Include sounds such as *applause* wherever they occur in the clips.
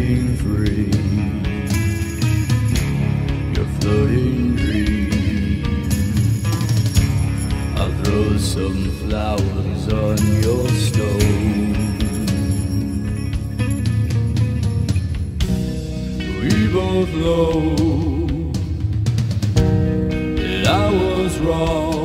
floating free. Your floating dream. I'll throw some flowers on your stone. We both know that I was wrong.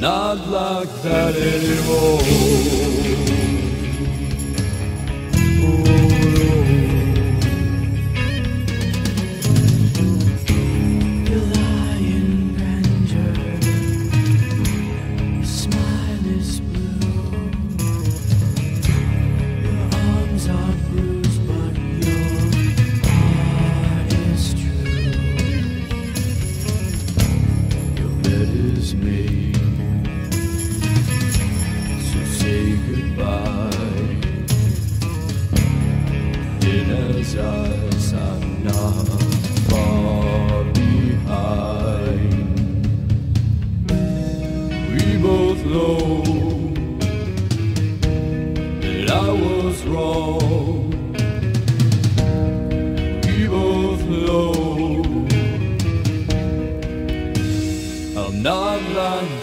Not like that anymore.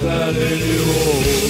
That anymore.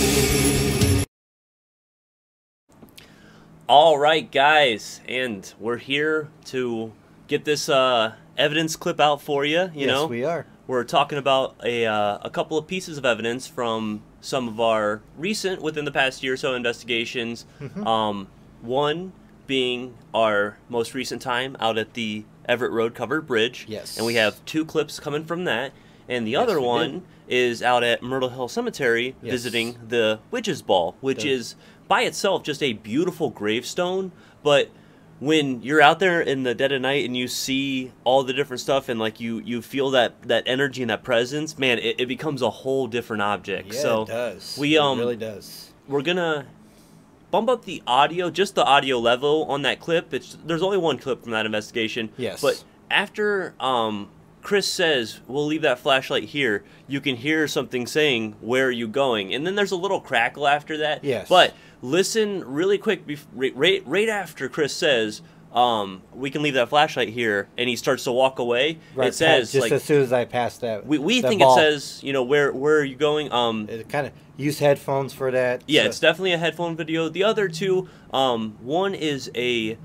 All right, guys, and we're here to get this uh, evidence clip out for you. You yes, know, we are. we're talking about a uh, a couple of pieces of evidence from some of our recent, within the past year or so, investigations. Mm-hmm. Um, one being our most recent time out at the Everett Road covered bridge. Yes. and we have two clips coming from that. And the Yes, other one is out at Myrtle Hill Cemetery Yes. visiting the Witch's Ball, which is by itself just a beautiful gravestone. But when you're out there in the dead of night and you see all the different stuff and like you you feel that that energy and that presence, man, it, it becomes a whole different object. Yeah, so it does. we It um really does. we're gonna bump up the audio, just the audio level on that clip. It's there's only one clip from that investigation. Yes. But after um, Chris says we'll leave that flashlight here, you can hear something saying where are you going, and then there's a little crackle after that. Yes. But listen really quick, bef- right, right right after Chris says. Um, we can leave that flashlight here, and he starts to walk away. Right, it says just like as soon as I pass that. we, we that think ball, it says you know where where are you going? Um, It kind of use headphones for that. yeah, so- it's definitely a headphone video. The other two, um, one is a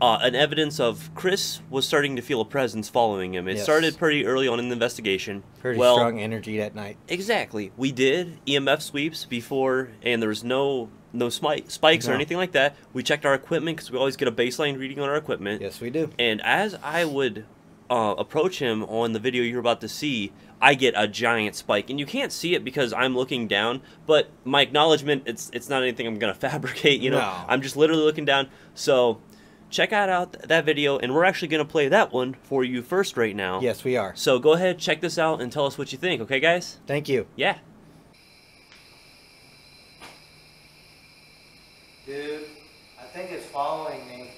uh, an evidence of Chris was starting to feel a presence following him. It Yes. started pretty early on in the investigation. pretty well, strong energy that night. Exactly. We did EMF sweeps before, and there was no no spikes or anything like that. We checked our equipment because we always get a baseline reading on our equipment. Yes, we do. And as I would uh, approach him on the video you're about to see, I get a giant spike, and you can't see it because I'm looking down. But my acknowledgement, it's it's not anything I'm gonna *laughs* fabricate. You know, No. I'm just literally looking down. So check out out that video, and we're actually gonna play that one for you first right now. Yes, we are. So go ahead, check this out, and tell us what you think. Okay, guys? Thank you. Yeah. Dude, I think it's following me.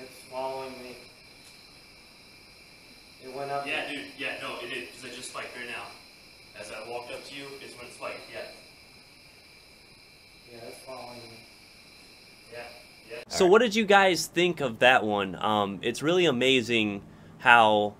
It's following me. It went up. Yeah, dude. Yeah, no, it is because I just spiked right now. As I walked up to you, is when it spiked. Yeah. Yeah, it's following me. So, what did you guys think of that one? Um, it's really amazing how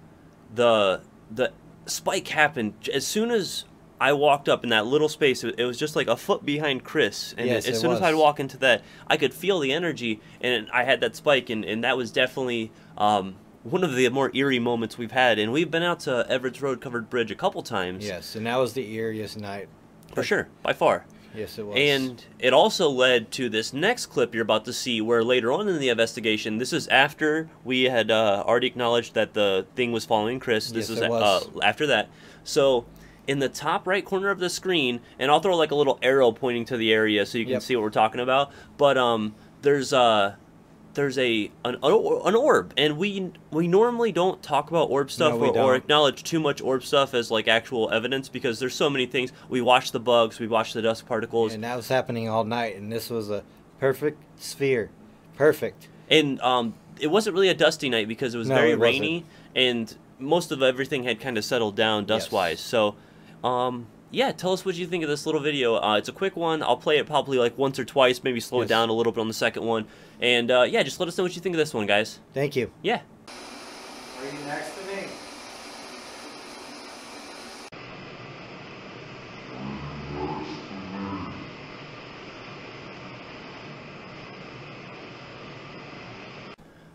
the the spike happened as soon as I walked up in that little space. It, was just like a foot behind Chris, and Yes, as soon as. I'd walk into that, I could feel the energy, and I had that spike, and, and that was definitely um, one of the more eerie moments we've had. And we've been out to Everett's Road Covered Bridge a couple times, Yes, and that was the eeriest night. for sure, by far. Yes, it was. And it also led to this next clip you're about to see, where later on in the investigation, this is after we had uh, already acknowledged that the thing was following Chris. This Yes, is it was. Uh, after that. So in the top right corner of the screen, and I'll throw like a little arrow pointing to the area so you can Yep. see what we're talking about. But um, there's uh, there's a an, an orb, and we we normally don't talk about orb stuff No, we or, or acknowledge too much orb stuff as like actual evidence because there's so many things. We watch the bugs, we watch the dust particles, and that was happening all night, and this was a perfect sphere. Perfect. and um, it wasn't really a dusty night because it was No, very it rainy and most of everything had kind of settled down dust wise. Yes. So, um, yeah, tell us what you think of this little video. Uh, it's a quick one. I'll play it probably like once or twice, maybe slow it down a little bit on the second one. And uh, yeah, just let us know what you think of this one, guys. Thank you. Yeah. Are you next to me?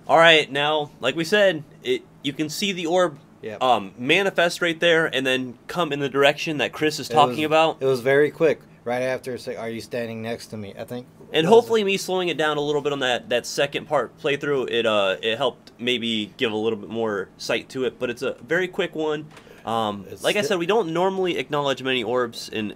All right, now, like we said, it you can see the orb Yep. um, manifest right there, and then come in the direction that Chris is It talking was- about. It was very quick. Right after, say, "Are you standing next to me?" I think. And hopefully, me slowing it down a little bit on that, that second part playthrough, it uh it helped maybe give a little bit more sight to it. But it's a very quick one. Um, It's like I said, we don't normally acknowledge many orbs in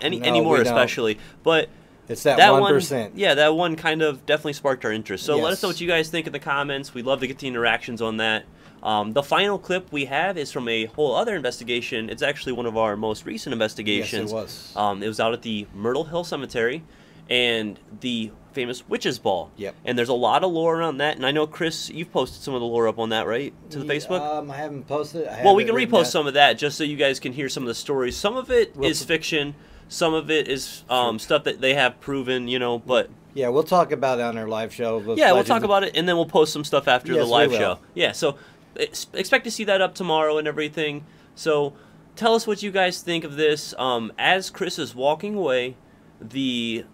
any No, anymore, don't. especially. But it's that that one one, percent. yeah, that one kind of definitely sparked our interest. So let us know what you guys think in the comments. We'd love to get the interactions on that. Um, the final clip we have is from a whole other investigation. It's actually one of our most recent investigations. Yes, it was. Um, it was out at the Myrtle Hill Cemetery and the famous Witch's Ball. Yep. And there's a lot of lore around that. And I know, Chris, you've posted some of the lore up on that, right? To the Yeah, Facebook? Um, I haven't posted. I well, we can repost down. some of that just so you guys can hear some of the stories. Some of it is We'll- fiction, some of it is um, stuff that they have proven, you know, but. Yeah, we'll talk about it on our live show. Yeah, we'll talk about it, and then we'll post some stuff after Yes, the we live will. show. Yeah, so expect to see that up tomorrow and everything. So tell us what you guys think of this. Um, as Chris is walking away, the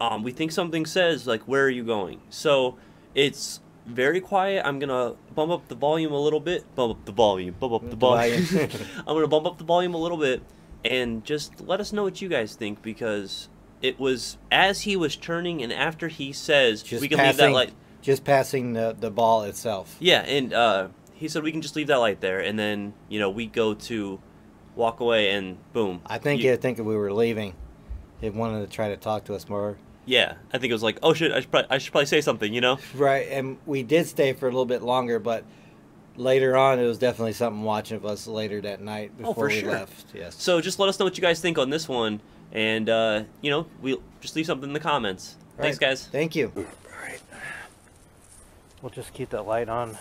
um, we think something says like, "Where are you going?" So it's very quiet. I'm gonna bump up the volume a little bit. Bump up the volume. Bump up the volume. *laughs* I'm gonna bump up the volume a little bit, and just let us know what you guys think because. It was as he was turning, and after he says, Just "We can passing, leave that light." Just passing the, the ball itself. Yeah, and uh, he said we can just leave that light there, and then you know we go to walk away, and boom. I think You- I think if we were leaving, he wanted to try to talk to us more. Yeah, I think it was like, oh shit, I should probably, I should probably say something, you know? Right, and we did stay for a little bit longer, but later on, it was definitely something watching of us later that night before Oh, for we sure. left. Yes. So just let us know what you guys think on this one, and uh, you know we'll just leave something in the comments. Thanks, guys. Thank you. We'll just keep that light on.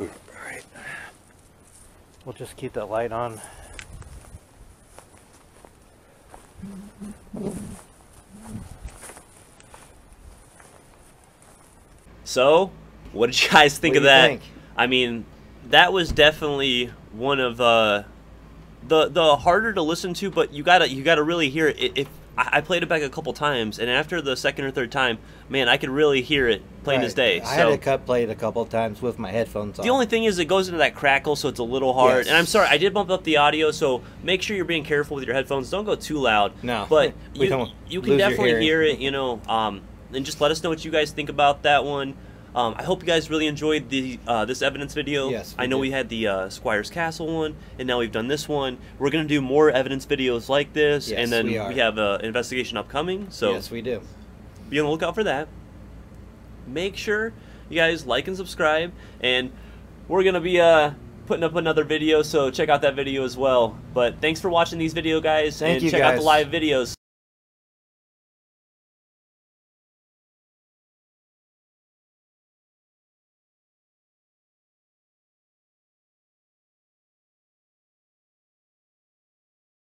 All right. We'll just keep that light on. So, what did you guys think What of that? think? I mean, that was definitely one of uh, the the harder to listen to, but you gotta you gotta really hear it. If I played it back a couple times, and after the second or third time, man, I could really hear it plain as Right. day. I so. had to cut play it a couple times with my headphones on. The only thing is, it goes into that crackle, so it's a little hard. Yes. And I'm sorry, I did bump up the audio, so make sure you're being careful with your headphones. Don't go too loud. No, but *laughs* we you, don't you can definitely hear it. You know, um, and just let us know what you guys think about that one. Um, I hope you guys really enjoyed the uh, this evidence video. Yes, I know did. we had the uh, Squire's Castle one, and now we've done this one. We're gonna do more evidence videos like this, Yes, and then we are. have an investigation upcoming. So yes, we do. be on the lookout for that. Make sure you guys like and subscribe, and we're gonna be uh, putting up another video, so check out that video as well. But thanks for watching these video guys, Thank and check out the live videos.